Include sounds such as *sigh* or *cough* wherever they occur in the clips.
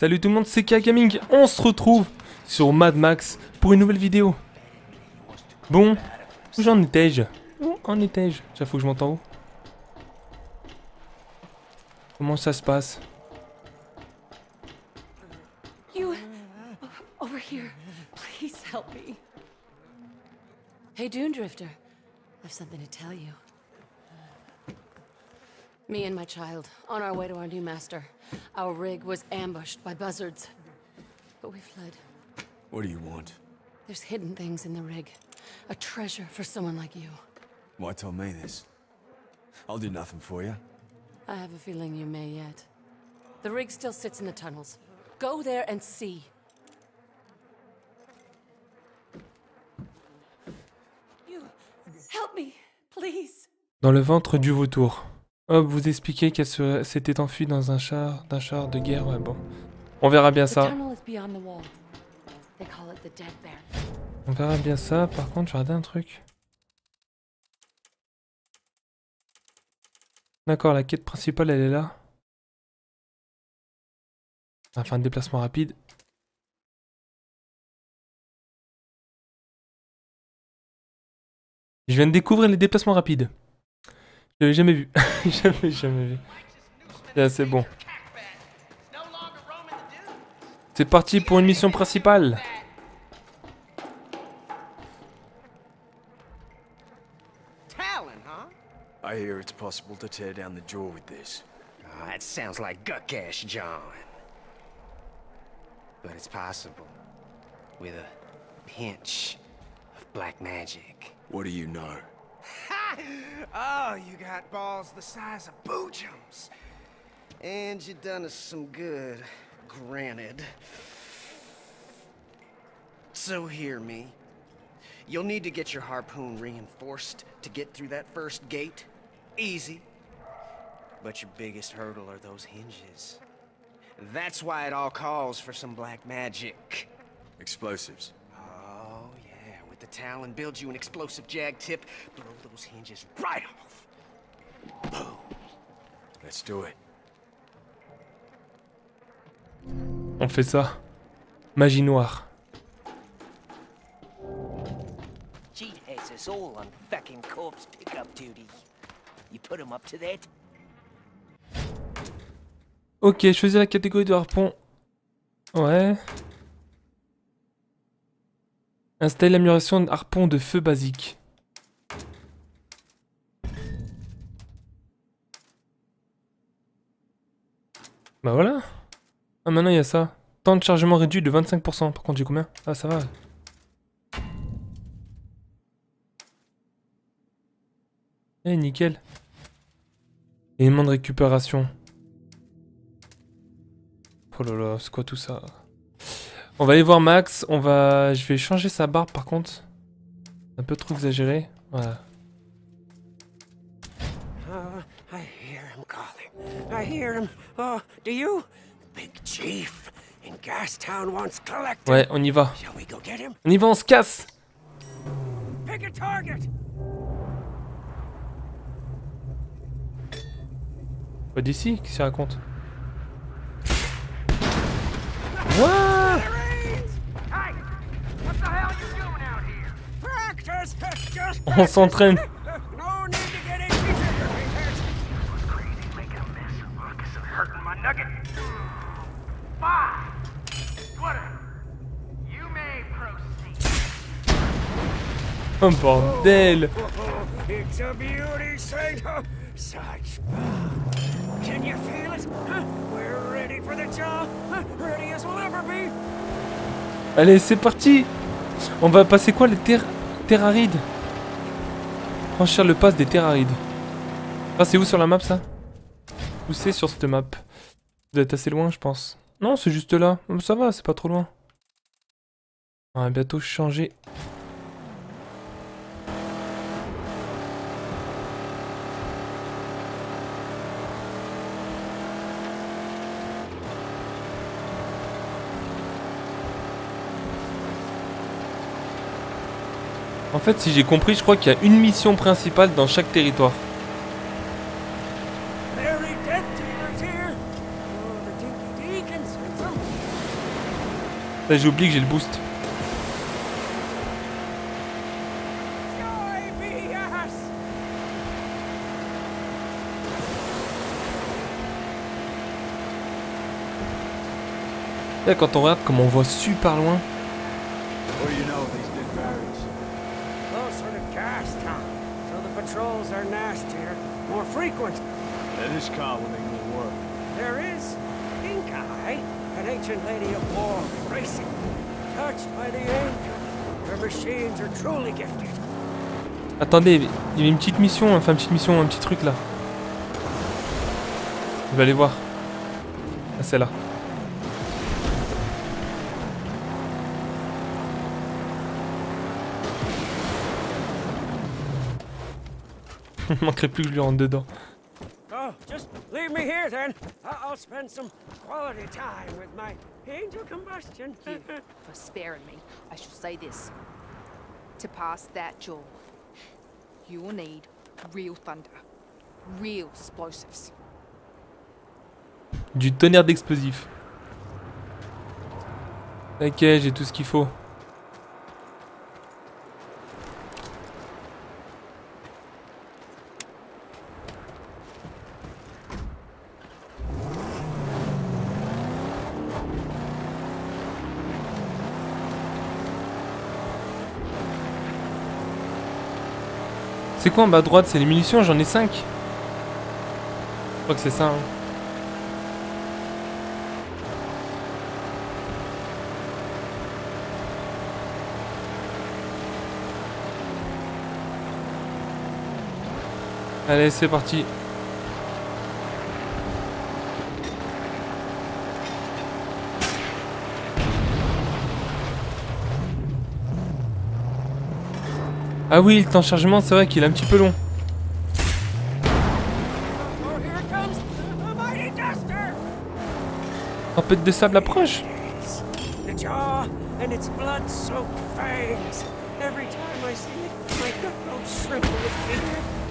Salut tout le monde, c'est K Gaming. On se retrouve sur Mad Max pour une nouvelle vidéo. Bon, où j'en étais-je? Où en étais-je? Ça faut que je haut. Comment ça se passe? You over here. Please help me. Hey, Dune Drifter. I've something to tell you. Me and my child, on our way to our new master. Our rig was ambushed by buzzards. But we fled. What do you want? There's hidden things in the rig. A treasure for someone like you. Why tell me this? I'll do nothing for you. I have a feeling you may yet. The rig still sits in the tunnels. Go there and see. You help me, please. Dans le ventre du vautour. Hop, vous expliquez qu'elle s'était enfuie dans un char, d'un char de guerre. Ouais, bon. On verra bien ça. On verra bien ça. Par contre, je vais regarder un truc. D'accord, la quête principale, elle est là. Enfin, un déplacement rapide. Je viens de découvrir les déplacements rapides. Je l'avais jamais vu. *laughs* jamais, jamais vu. Là, c'est bon. C'est parti pour une mission principale. I hear it's possible to tear down the jaw with this. Oh, that sounds like Guckash John. But it's possible. With a pinch of black magic. What do you know? Oh, you got balls the size of boojums. And you done us some good, granted. So hear me. You'll need to get your harpoon reinforced to get through that first gate. Easy. But your biggest hurdle are those hinges. That's why it all calls for some black magic. Explosives. The Talon, build you an explosive jag tip, blow those hinges right off. Boom. Let's do it. On fait ça. Magie noire. Cheat has us all on fucking corpse pickup duty. You put him up to that? Ok, choisis la catégorie de harpon. Ouais. Installer l'amélioration harpon de feu basique. Bah voilà. Ah maintenant il y a ça. Temps de chargement réduit de 25%. Par contre j'ai combien? Ah ça va. Eh nickel. Élément de récupération. Oh là là, c'est quoi tout ça? On va aller voir Max, on va... Je vais changer sa barbe par contre. Un peu trop exagéré. Voilà. Uh, I hear him calling. I hear him. Oh, do you? Big Chief in Gastown wants collected. Ouais, on y va. Shall we go get him? On y va, on se casse Pick a target. Pas d'ici, qu'est-ce qu'il raconte? What Hey, what the hell you doing out here? Practice. Just On s'entraîne. Oh bordel. Allez, c'est parti On va passer quoi, les terres terres arides Franchir le pass des terres arides. Ah, c'est où sur la map, ça? Où c'est sur cette map? Vous êtes assez loin, je pense. Non, c'est juste là. Ça va, c'est pas trop loin. On va bientôt changer. En fait, si j'ai compris, je crois qu'il y a une mission principale dans chaque territoire. Oh. Là, j'ai oublié que j'ai le boost. Là, quand on regarde comme on voit super loin. What do you know of these big barriers? Closer to Gastown, so the patrols are nastier, more frequent. That is cowardly will work. There is Pink Eye, an ancient lady of war racing, touched by the angel. Her machines are truly gifted. Attendez, il y avait une petite mission, enfin une petite mission, un petit truc là. Je vais aller voir. Ah, c'est là. Il *laughs* manquerait plus que je lui rentre dedans. Oh, just leave me here then. I'll spend some quality time with my angel combustion. For sparing me, I shall say this. To pass that jaw, you will need real thunder, real explosives. Du tonnerre d'explosifs. Ok, j'ai tout ce qu'il faut. C'est quoi en bas à droite C'est les munitions, j'en ai 5. Je crois que c'est ça. hein. Allez, c'est parti. Ah oui, le temps de chargement, c'est vrai qu'il est un petit peu long. Oh! Tempête de sable approche.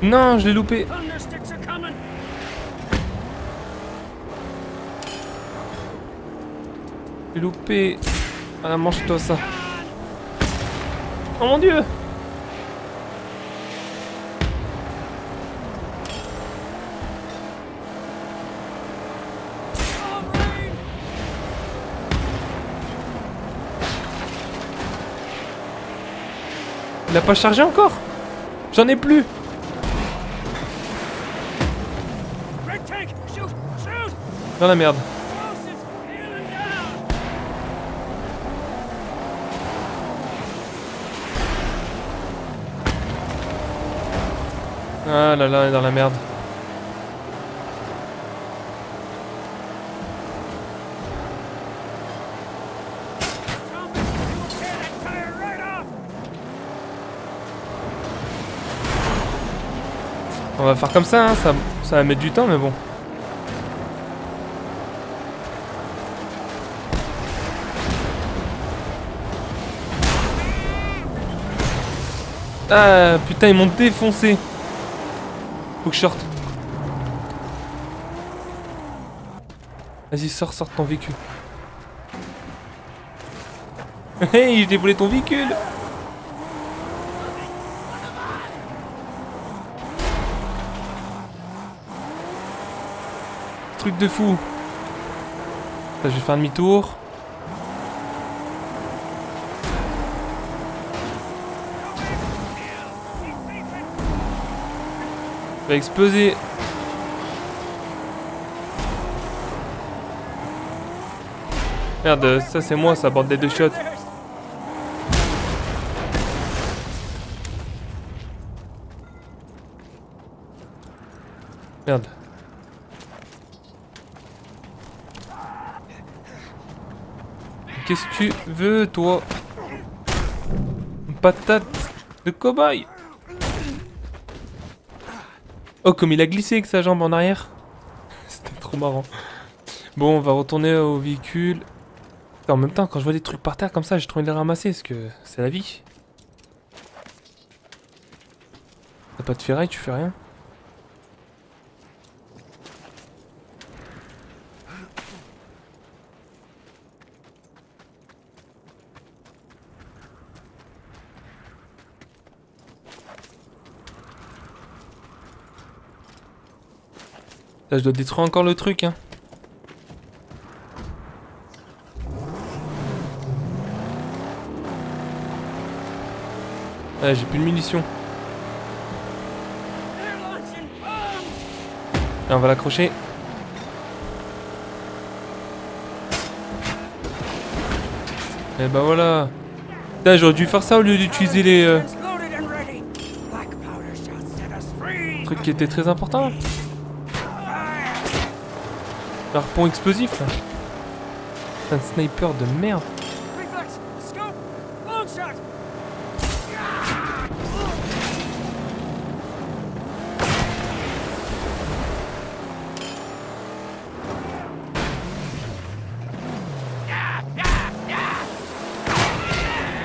Non, je l'ai loupé. Loupé. Ah, mange-toi ça. Oh mon dieu Il a pas chargé encore J'en ai plus! Dans la merde. Ah là là, dans la merde. Thomas, you will tear that tire right off! On va faire comme ça, hein. ça, ça va mettre du temps, mais bon. Ah putain, ils m'ont défoncé. Faut que je sorte. Vas-y, sors, sors ton véhicule. *laughs* Hey, je t'ai volé ton véhicule. De fou. Là, je vais faire demi-tour. Va exploser. Merde, ça c'est moi, ça borde des deux shots. Merde. Qu'est-ce que tu veux, toi? Une Patate de cobaye Oh, comme il a glissé avec sa jambe en arrière. *laughs* C'était trop marrant. Bon, on va retourner au véhicule. En même temps, quand je vois des trucs par terre comme ça, j'ai trop envie de les ramasser, parce que c'est la vie. T'as pas de ferraille, tu fais rien? Là, je dois détruire encore le truc, hein. Ah, j'ai plus de munitions. Là, on va l'accrocher. Et bah voilà. Putain, j'aurais dû faire ça au lieu d'utiliser les euh, Guns loaded and ready. Black Harpon explosif là. Putain de sniper de merde.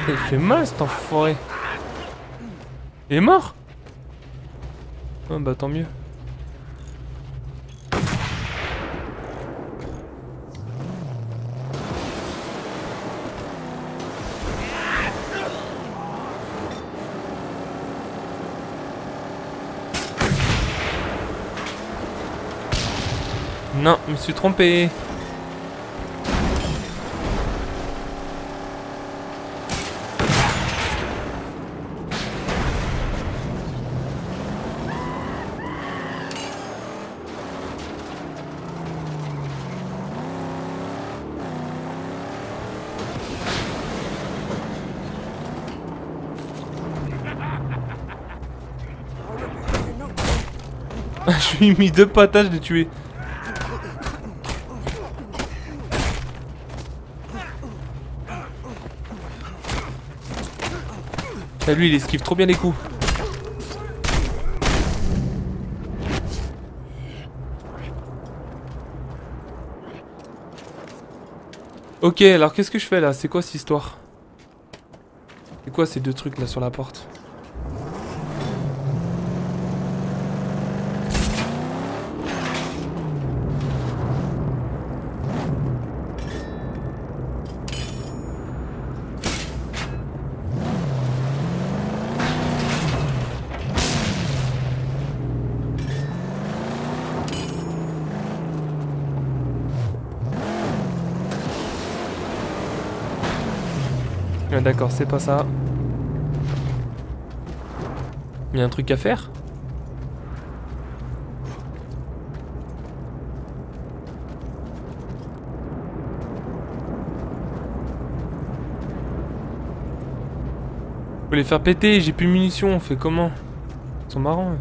Il fait mal cet enfoiré. Il est mort Oh bah tant mieux. Non, je me suis trompé. *laughs* je lui ai mis deux patates, je l'ai tué. Lui, il esquive trop bien les coups. Ok, alors qu'est-ce que je fais là? C'est quoi cette histoire? C'est quoi ces deux trucs là sur la porte? Ah, D'accord, c'est pas ça. Il y a un truc à faire? Faut les faire péter, j'ai plus de munitions, on fait comment? Ils sont marrants.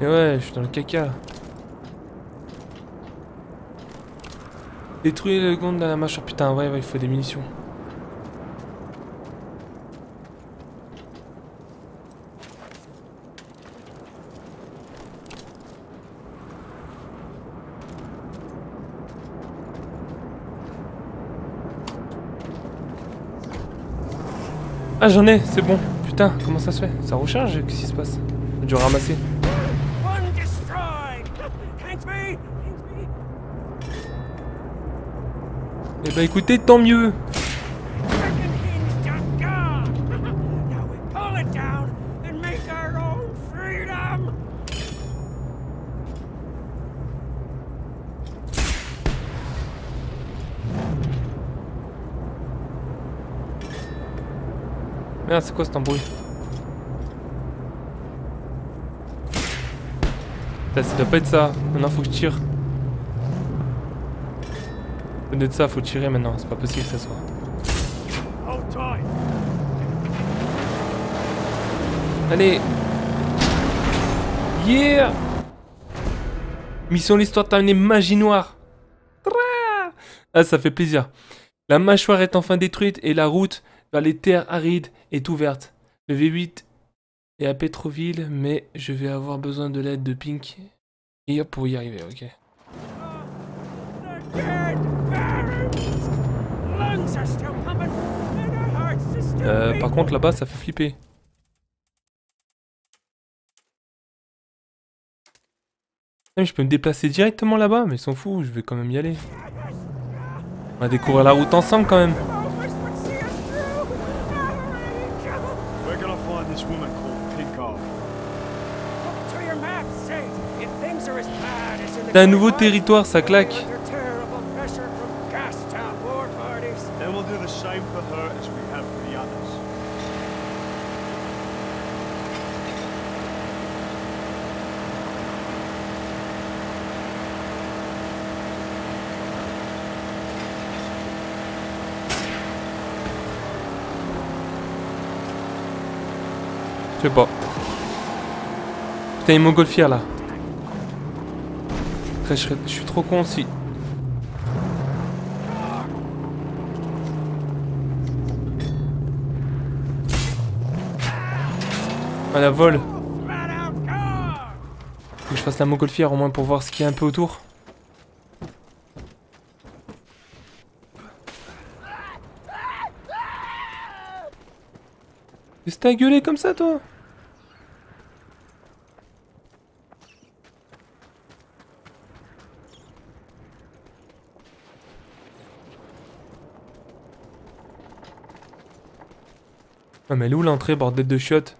Mais ouais, je suis dans le caca. Détruire le compte de la mâchoire. Putain, ouais, ouais, il faut des munitions. Ah, j'en ai, c'est bon. Putain, comment ça se fait? Ça recharge Qu'est-ce qui se passe? J'ai dû ramasser. Eh bah écoutez, tant mieux. Merde, c'est quoi cet embrouille Putain, ça doit pas être ça. Maintenant, faut que je tire. Être ça, faut tirer maintenant. C'est pas possible. Hold tight. Allez Yeah Mission l'histoire terminée, magie noire Ah, ça fait plaisir. La mâchoire est enfin détruite et la route vers les terres arides est ouverte. Le V8 est à Petroville, mais je vais avoir besoin de l'aide de Pink pour y arriver, ok. Euh, par contre, là-bas, ça fait flipper. Ah, mais je peux me déplacer directement là-bas, mais ils s'en foutent, je vais quand même y aller. On va découvrir la route ensemble quand même. We're gonna find this woman called Pinkard. To your map, say, if things are as bad as in the C'est un nouveau territoire, ça claque. White, under terrible pressure from Gastown war parties. Then we'll do the same for her as we have for the others. Je sais pas. Putain, une montgolfière là. Je, je suis trop con si. La vol. Faut que je fasse la montgolfière au moins pour voir ce qu'il y a un peu autour. Qu'est-ce que t'as gueulé comme ça, toi? Ah mais elle est où l'entrée, bordel de chiottes?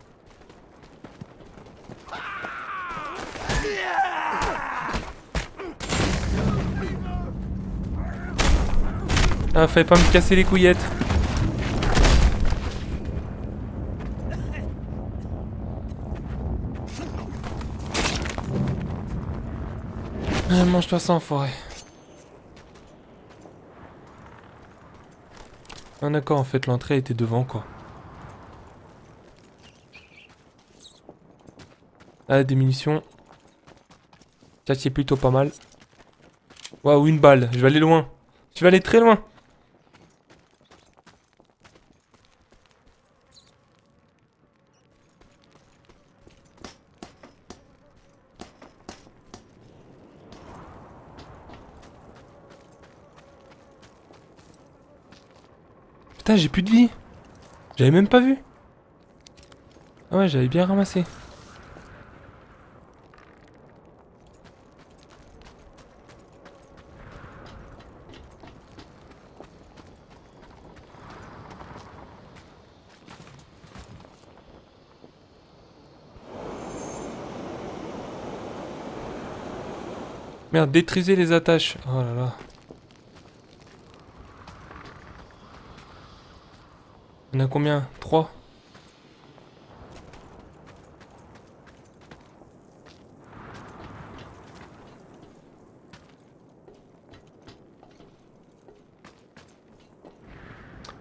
Ah, fallait pas me casser les couillettes. Ah, Mange-toi ça, enfoiré. Ah d'accord, en fait, l'entrée était devant, quoi. Ah, des munitions. Ça, c'est plutôt pas mal. Waouh, une balle. Je vais aller loin. Je vais aller très loin. J'ai plus de vie. J'avais même pas vu. Ah ouais, j'avais bien ramassé. Merde, détriser les attaches. Oh là là. On a combien? 3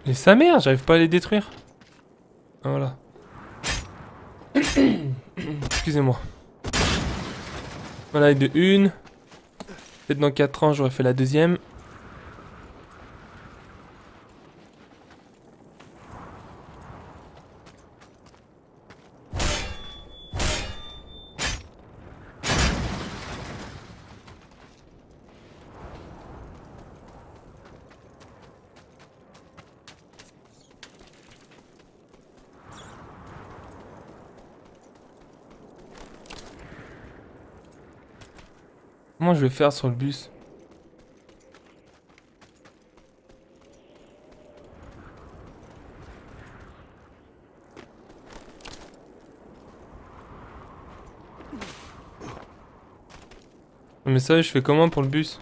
Mais sa mère, j'arrive pas à les détruire. Ah, voilà. *coughs* Excusez-moi. Voilà, de une. Peut-être dans 4 ans, j'aurais fait la deuxième. Je vais faire sur le bus Mais ça, je fais comment pour le bus?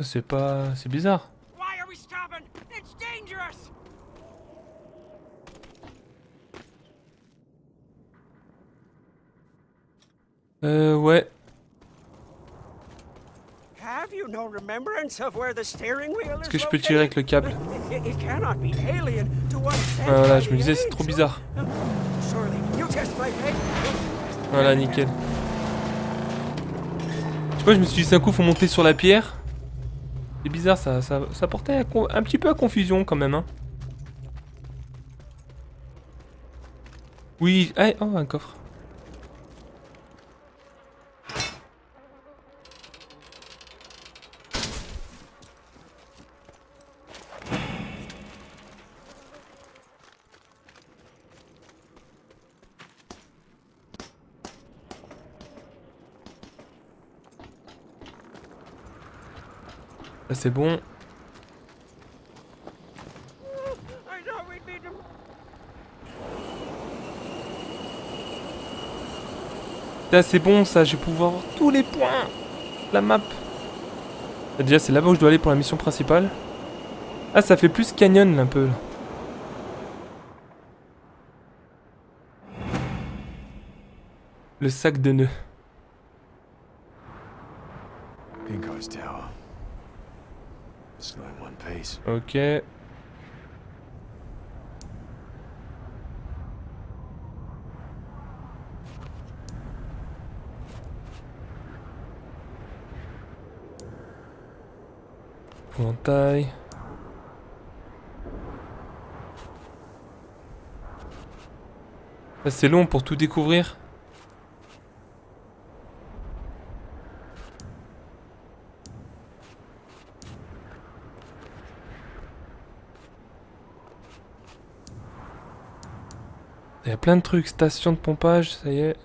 C'est pas... C'est bizarre. Why are we stopping? It's dangerous! Euh, ouais. Have you no remembrance of where the steering wheel Est-ce que je peux tirer avec le câble? Ah, Voilà, je me disais, c'est trop bizarre. Voilà, nickel. Je sais pas, je me suis dit, c'est un coup, faut monter sur la pierre. C'est bizarre, ça, ça, ça portait à un petit peu à confusion quand même, hein. Oui, ah, oh, un coffre. C'est bon. Là c'est bon ça, je vais pouvoir voir tous les points. La map. Déjà c'est là-bas où je dois aller pour la mission principale. Ah ça fait plus canyon un peu là. Le sac de nœuds. Ok. Épouvantail. Ça, C'est long pour tout découvrir. Il y a plein de trucs, station de pompage, ça y est.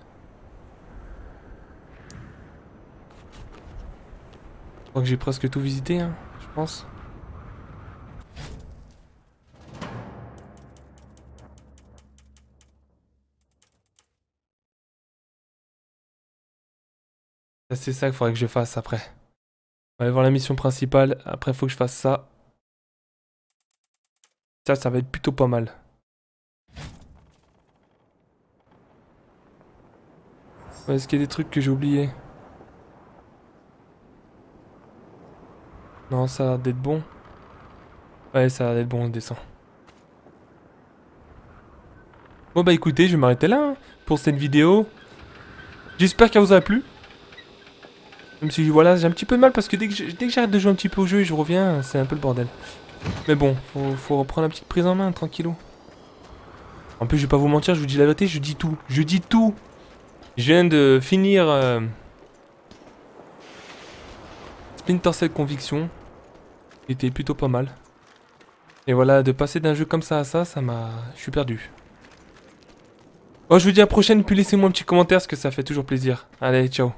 Je crois que j'ai presque tout visité, hein, je pense. C'est ça qu'il faudrait que je fasse après. On va aller voir la mission principale, après faut que je fasse ça. Ça, ça va être plutôt pas mal. Est-ce qu'il y a des trucs que j'ai oubliés Non, ça a l'air d'être bon. Ouais, ça a l'air d'être bon, on descend. Bon bah écoutez, je vais m'arrêter là hein, pour cette vidéo. J'espère qu'elle vous a plu. Même si voilà, j'ai un petit peu de mal parce que dès que j'arrête de jouer un petit peu au jeu et je reviens, c'est un peu le bordel. Mais bon, faut, faut reprendre la petite prise en main, tranquillou. En plus, je vais pas vous mentir, je vous dis la vérité, je dis tout. Je dis tout je viens de finir euh, Splinter Cell Conviction. Il était plutôt pas mal. Et voilà, de passer d'un jeu comme ça à ça, ça m'a... Je suis perdu. Bon, je vous dis à la prochaine, puis laissez-moi un petit commentaire, parce que ça fait toujours plaisir. Allez, ciao.